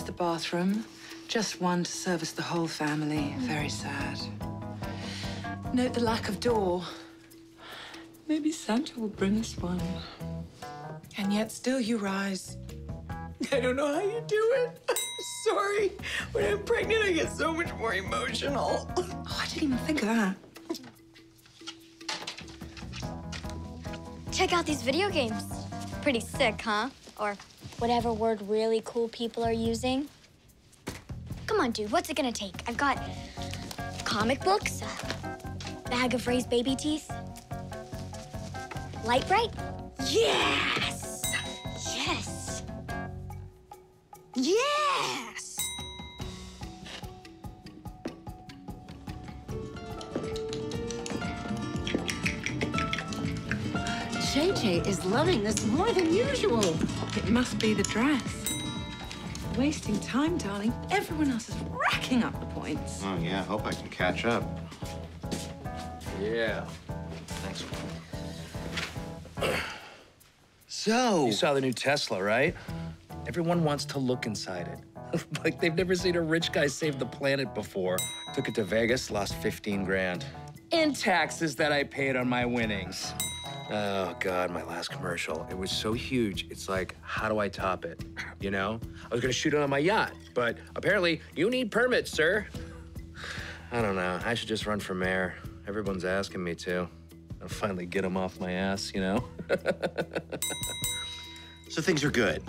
Here's the bathroom. Just one to service the whole family. Very sad. Note the lack of door. Maybe Santa will bring us one. And yet still you rise. I don't know how you do it. Sorry. When I'm pregnant, I get so much more emotional. Oh, I didn't even think of that. Check out these video games. Pretty sick, huh? Or whatever word really cool people are using. Come on, dude, what's it gonna take? I've got comic books, a bag of raised baby teeth, Lite-Brite. Yes! Yes! Yes! JJ is loving this more than usual. It must be the dress. Wasting time, darling. Everyone else is racking up the points. Oh, yeah, hope I can catch up. Yeah. Thanks. So. You saw the new Tesla, right? Everyone wants to look inside it. like they've never seen a rich guy save the planet before. Took it to Vegas, lost 15 grand. In taxes that I paid on my winnings. Oh, God, my last commercial. It was so huge. It's like, how do I top it? You know? I was gonna shoot it on my yacht, but apparently you need permits, sir. I don't know. I should just run for mayor. Everyone's asking me to. I'll finally get them off my ass, you know? So things are good.